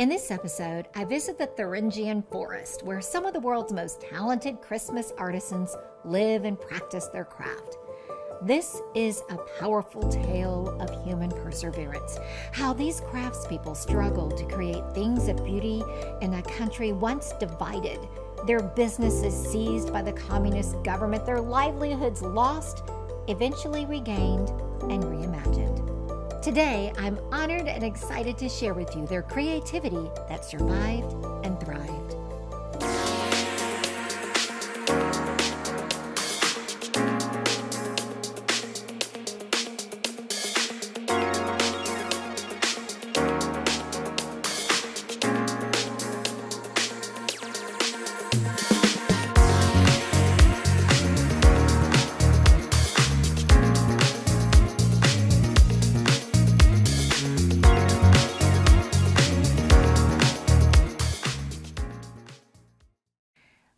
In this episode, I visit the Thuringian Forest, where some of the world's most talented Christmas artisans live and practice their craft. This is a powerful tale of human perseverance. How these craftspeople struggle to create things of beauty in a country once divided, their businesses seized by the communist government, their livelihoods lost, eventually regained, and reimagined. Today, I'm honored and excited to share with you their creativity that survived and thrived.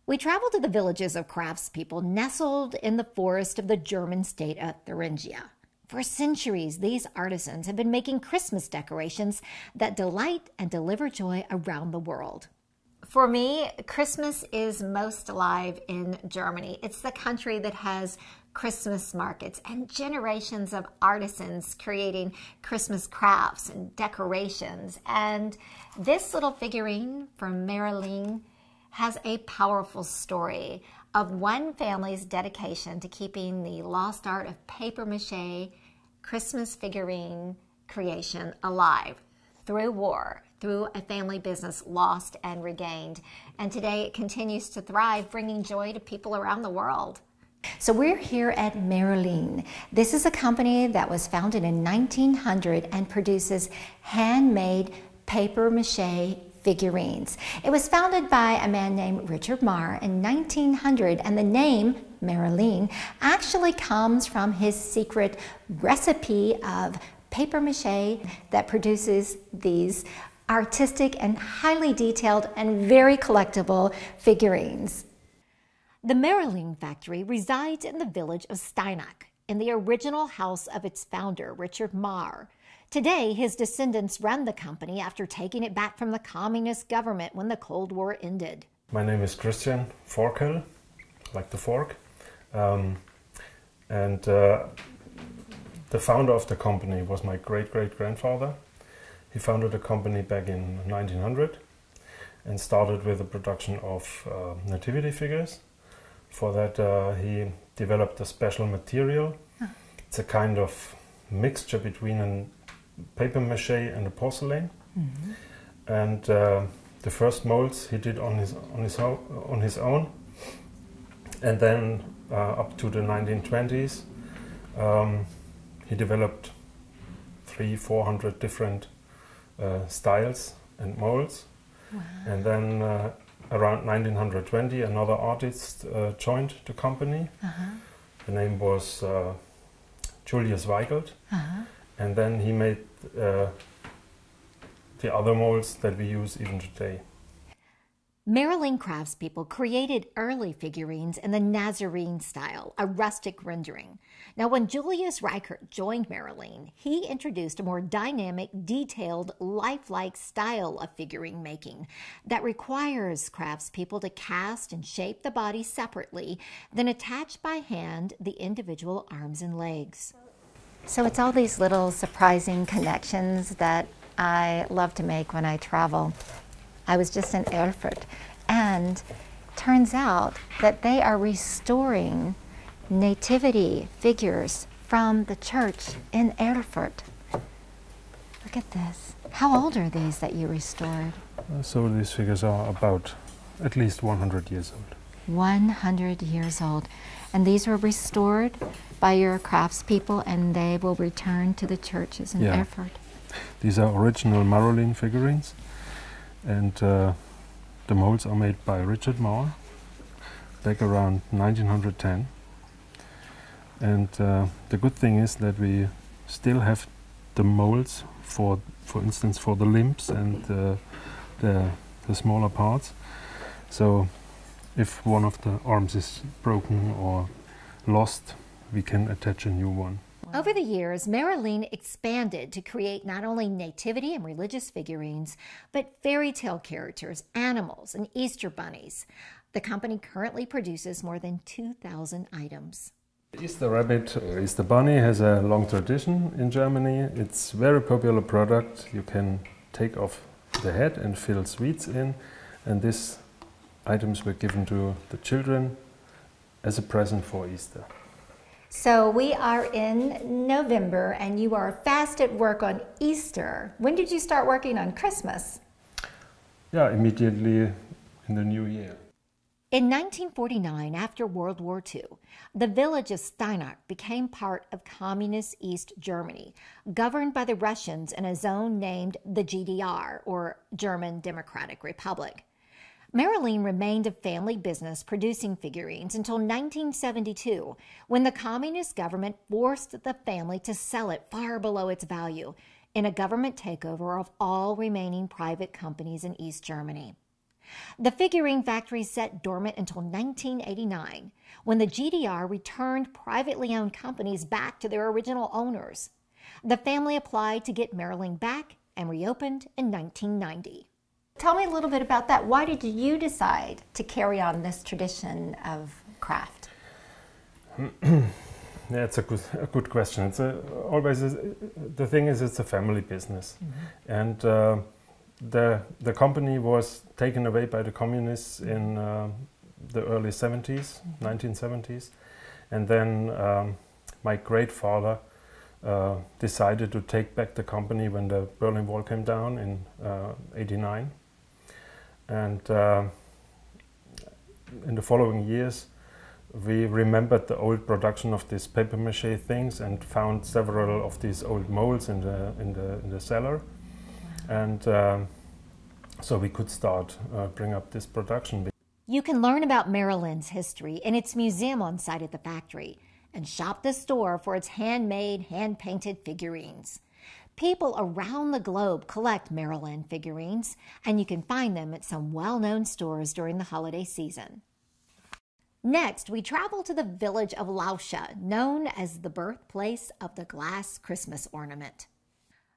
We travel to the villages of craftspeople nestled in the forest of the German state of Thuringia. For centuries, these artisans have been making Christmas decorations that delight and deliver joy around the world. For me, Christmas is most alive in Germany. It's the country that has Christmas markets and generations of artisans creating Christmas crafts and decorations. And this little figurine from Marolin has a powerful story of one family's dedication to keeping the lost art of paper mache Christmas figurine creation alive through war, through a family business lost and regained. And today it continues to thrive, bringing joy to people around the world. So we're here at Marolin. This is a company that was founded in 1900 and produces handmade paper mache figurines. It was founded by a man named Richard Mahr in 1900, and the name Marolin actually comes from his secret recipe of paper mache that produces these artistic and highly detailed and very collectible figurines. The Marolin factory resides in the village of Steinach, in the original house of its founder, Richard Mahr. Today, his descendants run the company after taking it back from the communist government when the Cold War ended. My name is Christian Forkel, like the fork. Um, and uh, the founder of the company was my great great grandfather. He founded the company back in 1900 and started with the production of uh, nativity figures. For that, uh, he developed a special material. It's a kind of mixture between an paper mache and a porcelain. Mm-hmm. And uh, the first molds he did on his on his on his own, and then uh, up to the 1920s, um, he developed three, four hundred different uh, styles and molds. Wow. And then uh, around 1920, another artist uh, joined the company. Uh-huh. The name was uh, Julius Weigelt. Uh-huh and then he made uh, the other molds that we use even today. Marolin craftspeople created early figurines in the Nazarene style, a rustic rendering. Now, when Julius Reichert joined Marolin, he introduced a more dynamic, detailed, lifelike style of figurine making that requires craftspeople to cast and shape the body separately, then attach by hand the individual arms and legs. So it's all these little surprising connections that I love to make when I travel. I was just in Erfurt, and turns out that they are restoring nativity figures from the church in Erfurt. Look at this. How old are these that you restored? Uh, so these figures are about at least 100 years old. 100 years old. And these were restored by your craftspeople and they will return to the churches in yeah. Erfurt. These are original Marolin figurines and uh, the molds are made by Richard Mahr back around 1910 and uh, the good thing is that we still have the molds for for instance for the limbs and uh, the, the smaller parts so if one of the arms is broken or lost we can attach a new one. Over the years, Marolin expanded to create not only nativity and religious figurines, but fairy tale characters, animals, and Easter bunnies. The company currently produces more than 2,000 items. Easter rabbit or Easter bunny has a long tradition in Germany. It's a very popular product. You can take off the head and fill sweets in, and these items were given to the children as a present for Easter. So we are in November and you are fast at work on Easter. When did you start working on Christmas? Yeah, immediately in the new year. In 1949, after World War II, the village of Steinach became part of Communist East Germany, governed by the Russians in a zone named the GDR, or German Democratic Republic. Marolin remained a family business producing figurines until 1972, when the communist government forced the family to sell it far below its value in a government takeover of all remaining private companies in East Germany. The figurine factory sat dormant until 1989, when the GDR returned privately owned companies back to their original owners. The family applied to get Marolin back and reopened in 1990. Tell me a little bit about that. Why did you decide to carry on this tradition of craft? yeah, it's a good, a good question. It's a, always a, the thing is it's a family business, mm-hmm. and uh, the the company was taken away by the communists in uh, the early 70s, mm-hmm. 1970s, and then um, my great father uh, decided to take back the company when the Berlin Wall came down in '89 uh, and uh, in the following years, we remembered the old production of these paper mache things and found several of these old molds in the in the in the cellar, and uh, so we could start uh, bring up this production. You can learn about Marolin's history in its museum on site at the factory, and shop the store for its handmade, hand painted figurines. People around the globe collect Marolin figurines, and you can find them at some well known stores during the holiday season. Next, we travel to the village of Lauscha, known as the birthplace of the glass Christmas ornament.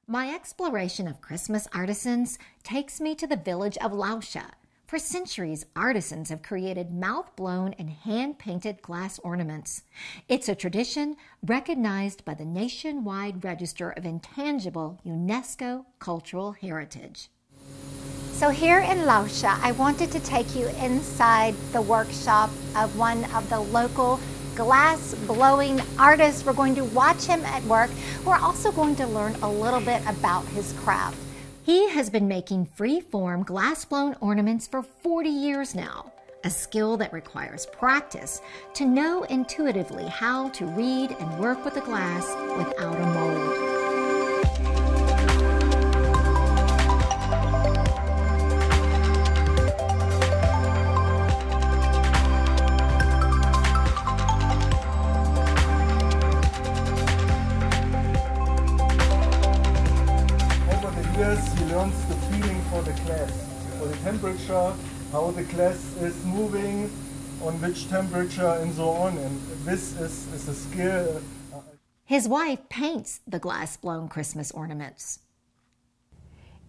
My exploration of Christmas artisans takes me to the village of Lauscha, for centuries, artisans have created mouth blown and hand painted glass ornaments. It's a tradition recognized by the Nationwide Register of Intangible UNESCO Cultural Heritage. So, here in Lauscha, I wanted to take you inside the workshop of one of the local glass blowing artists. We're going to watch him at work. We're also going to learn a little bit about his craft. He has been making free-form glass-blown ornaments for 40 years now, a skill that requires practice to know intuitively how to read and work with the glass without the glass is moving, on which temperature, and so on. And this is, is a skill. Uh, His wife paints the glass blown Christmas ornaments.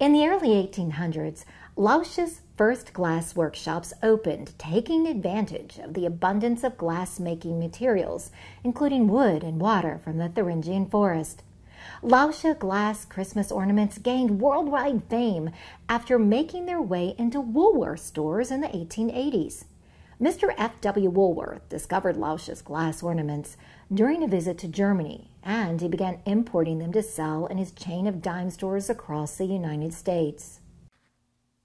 In the early 1800s, Lauscha's first glass workshops opened, taking advantage of the abundance of glass making materials, including wood and water from the Thuringian forest. Lauscha glass Christmas ornaments gained worldwide fame after making their way into Woolworth stores in the 1880s. Mr. F.W. Woolworth discovered Lauscha's glass ornaments during a visit to Germany, and he began importing them to sell in his chain of dime stores across the United States.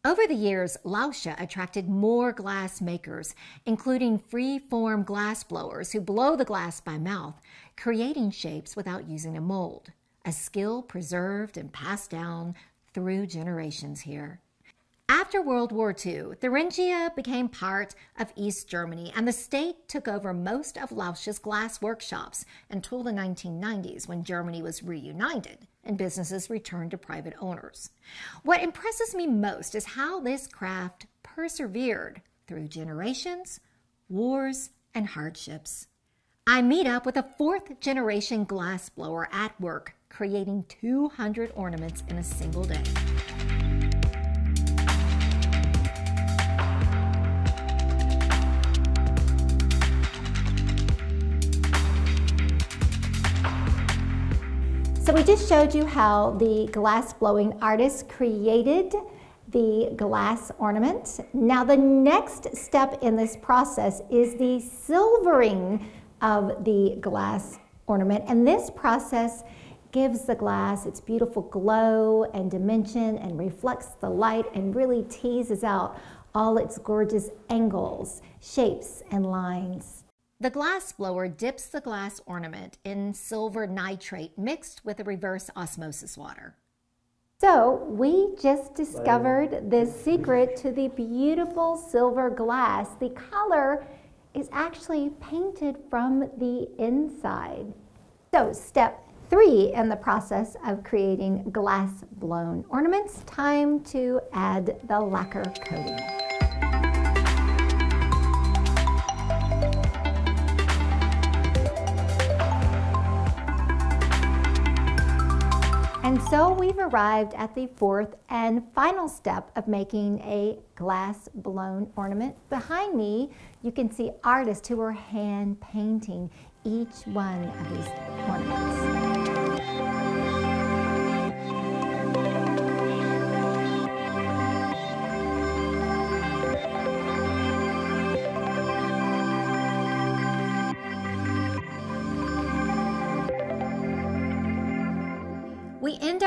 Over the years, Lauscha attracted more glass makers, including free-form glass blowers who blow the glass by mouth, creating shapes without using a mold a skill preserved and passed down through generations here. After World War II, Thuringia became part of East Germany, and the state took over most of Lauscha's glass workshops until the 1990s when Germany was reunited and businesses returned to private owners. What impresses me most is how this craft persevered through generations, wars, and hardships. I meet up with a fourth generation glassblower at work, creating 200 ornaments in a single day. So we just showed you how the glass blowing artist created the glass ornament. Now the next step in this process is the silvering of the glass ornament. And this process gives the glass its beautiful glow and dimension and reflects the light and really teases out all its gorgeous angles, shapes, and lines. The glass blower dips the glass ornament in silver nitrate mixed with a reverse osmosis water. So we just discovered the secret to the beautiful silver glass. The color is actually painted from the inside. So step three in the process of creating glass blown ornaments, time to add the lacquer coating. And so we've arrived at the fourth and final step of making a glass blown ornament. Behind me, you can see artists who are hand painting each one of these ornaments.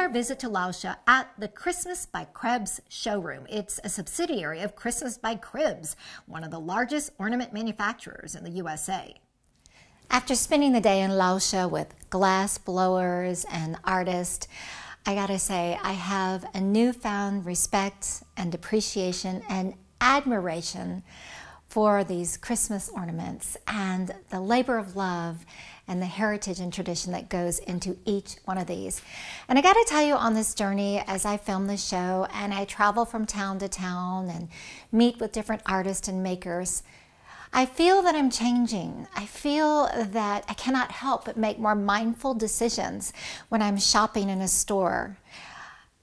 Our visit to Lauscha at the Christmas by Krebs showroom. It's a subsidiary of Christmas by Krebs, one of the largest ornament manufacturers in the USA. After spending the day in Lauscha with glass blowers and artists, I gotta say, I have a newfound respect and appreciation and admiration for these Christmas ornaments and the labor of love and the heritage and tradition that goes into each one of these. And I got to tell you, on this journey, as I film the show and I travel from town to town and meet with different artists and makers, I feel that I'm changing. I feel that I cannot help but make more mindful decisions when I'm shopping in a store.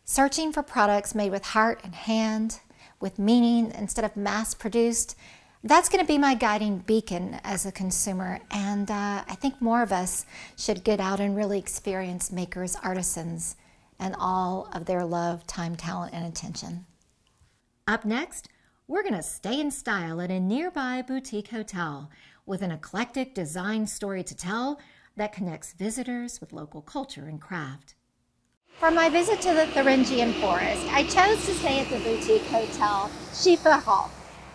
Searching for products made with heart and hand, with meaning instead of mass produced, that's going to be my guiding beacon as a consumer. And uh, I think more of us should get out and really experience makers, artisans, and all of their love, time, talent, and attention. Up next, we're going to stay in style at a nearby boutique hotel with an eclectic design story to tell that connects visitors with local culture and craft. For my visit to the Thuringian Forest, I chose to stay at the boutique hotel Schieferhof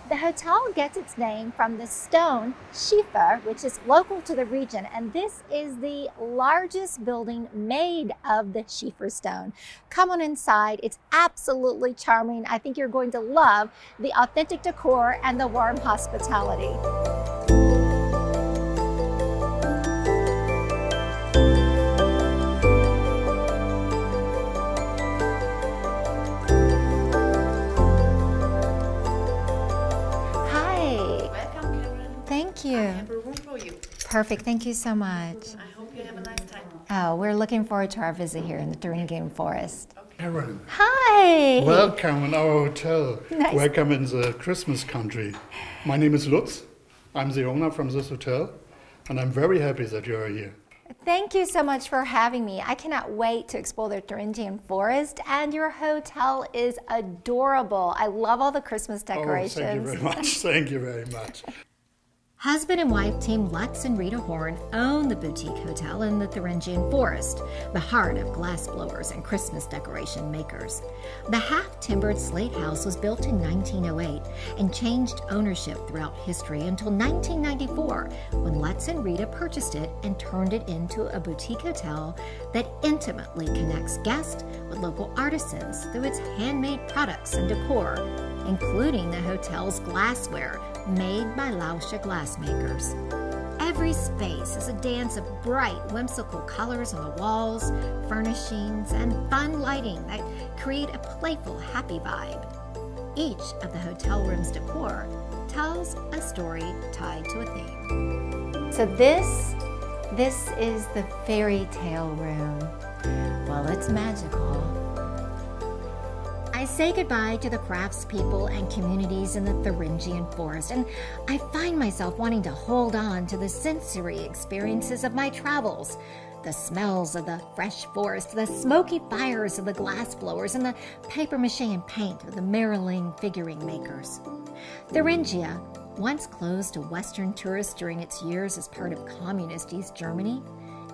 the hotel gets its name from the stone Schiefer, which is local to the region, and this is the largest building made of the Schiefer stone. Come on inside, it's absolutely charming. I think you're going to love the authentic decor and the warm hospitality. Perfect. Thank you so much. I hope you have a nice time. Oh, we're looking forward to our visit here in the Thuringian Forest. Karen. Hi. Welcome in our hotel. Nice. Welcome in the Christmas country. My name is Lutz. I'm the owner from this hotel, and I'm very happy that you are here. Thank you so much for having me. I cannot wait to explore the Thuringian Forest, and your hotel is adorable. I love all the Christmas decorations. Oh, thank you very much. Thank you very much. Husband and wife team Lutz and Rita Horn own the boutique hotel in the Thuringian Forest, the heart of glassblowers and Christmas decoration makers. The half timbered slate house was built in 1908 and changed ownership throughout history until 1994 when Lutz and Rita purchased it and turned it into a boutique hotel that intimately connects guests with local artisans through its handmade products and decor, including the hotel's glassware made by Lauscha glassmakers. Every space is a dance of bright, whimsical colors on the walls, furnishings, and fun lighting that create a playful, happy vibe. Each of the hotel room's decor tells a story tied to a theme. So this, this is the fairy tale room. Well, it's magical. I say goodbye to the craftspeople and communities in the Thuringian forest, and I find myself wanting to hold on to the sensory experiences of my travels. The smells of the fresh forest, the smoky fires of the glass blowers, and the paper mache and paint of the Marolin figuring makers. Thuringia, once closed to Western tourists during its years as part of Communist East Germany,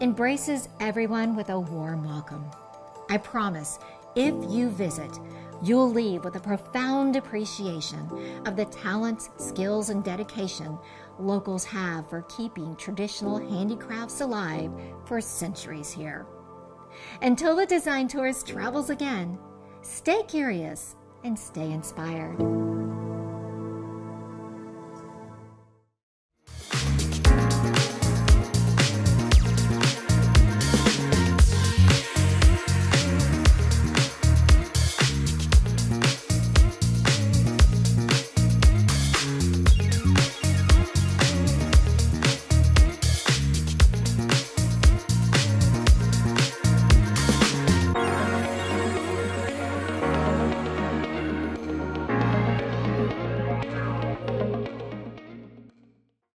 embraces everyone with a warm welcome. I promise, if you visit, you'll leave with a profound appreciation of the talents, skills, and dedication locals have for keeping traditional handicrafts alive for centuries here. Until the design tourist travels again, stay curious and stay inspired.